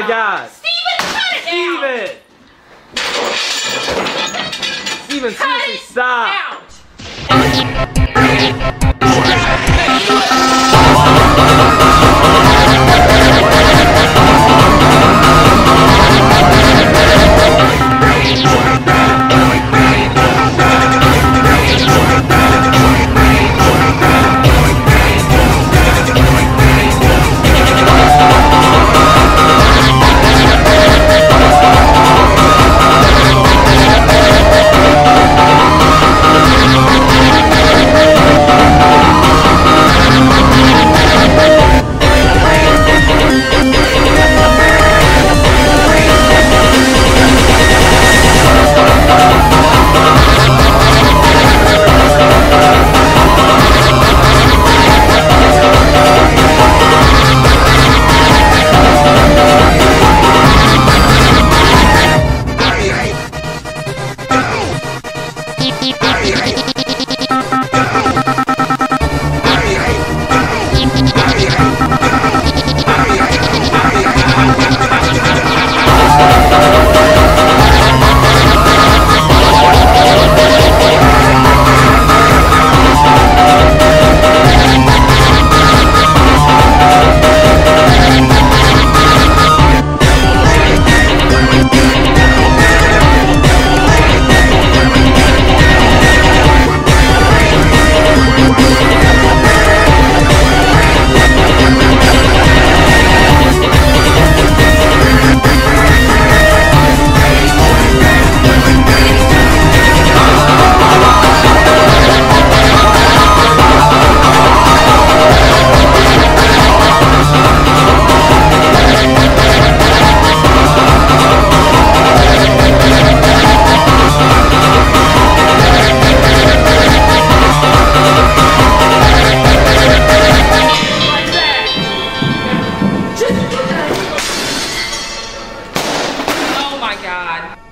my god. Steven, cut it. Steven! Steven, seriously, stop! out. God.